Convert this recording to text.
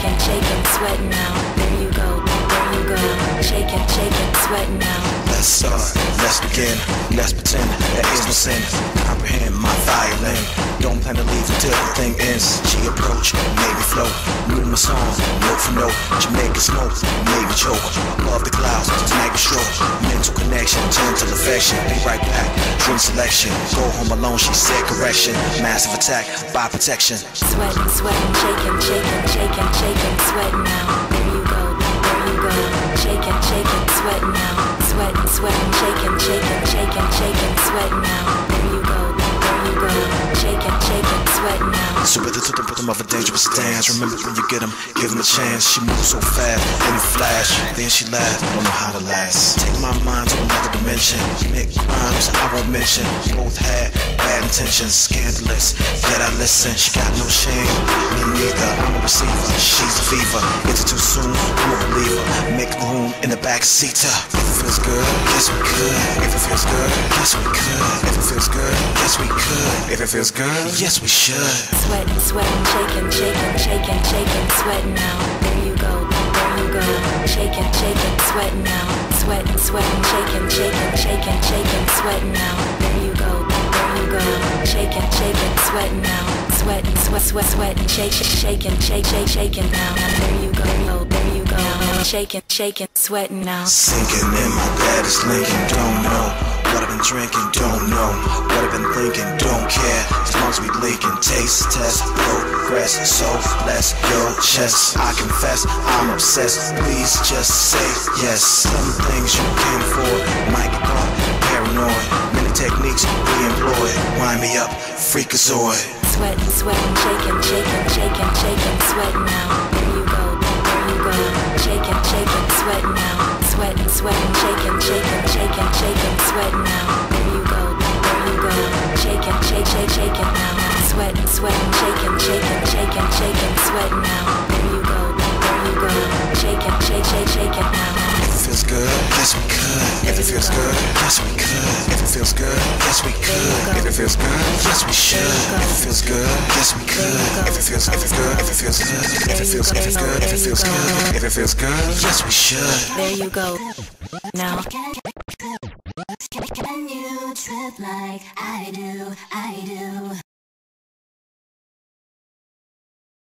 sweating now. There you go, there you go. Shaking, shaking, sweating now. Let's start, let's begin, let's pretend there is no sin. Comprehend my violin. Don't plan to leave until the thing ends. She approach, made me float. Knew my song, note for note. Jamaica smoke, made me choke. Above the clouds, tonight we stroke. Mental connection, gentle affection. Be right back, dream selection. Go home alone, she said correction. Massive attack, by protection. Sweating, sweating, shaking, sweating now. So with the to the rhythm of a dangerous dance. Remember when you get him, give him a chance. She moves so fast, in a flash. Then she laughs, don't know how to last. Take my mind to another dimension. Make rhymes I won't mention. Both had bad intentions, scandalous. Yet I listen. She got no shame, me neither. I'm a receiver, she's a fever. It's too soon, I'm a believer. Make room in the back it feels good, yes we could. Feels good, yes we could. If it feels good, yes we could. If it feels good, yes we should. Sweating, sweating, shaking, shaking, shaking, shaking, sweating now. There you go, there you go. Shaking, shaking, sweating now. Sweating, sweating, shaking, shaking, shaking, shaking, sweating now. Sweat, sweat, sweating, shaking, shaking, shake, shake, shaking now. There you go, yo, there you go. Shaking, shaking, sweating now. Sinking in my bed is Lincoln, don't know what I've been drinking, don't know what I've been thinking, don't care. As long as we linking, taste, test, progress, so bless your chest. I confess, I'm obsessed. Please just say yes. Some things you came for might get caught paranoid. Many techniques we employ. Wind me up, freakazoid. Sweating, sweating, shaking, shaking, shaking, shaking, sweating now. There you go, there you go. Shaking, shaking, sweating now. Sweating, sweating, shaking, shaking, shaking, shaking, sweating now. There you go, there you go. Shaking, shake, shake, shaking now. Sweating, sweating, shaking, shaking, shaking, shaking, sweating now. There you go, there you go. Shaking, shake, shake, shaking now. If it feels good, yes we could. If it feels good, yes we could. If it feels good, yes we could. If it feels good, yes we should. If it feels good, yes we could. If it feels, if it's good, if it feels good, if it feels, if it's good, if it feels good, if it feels good, yes we should. There you go. Now. Can you trip like I do, I do?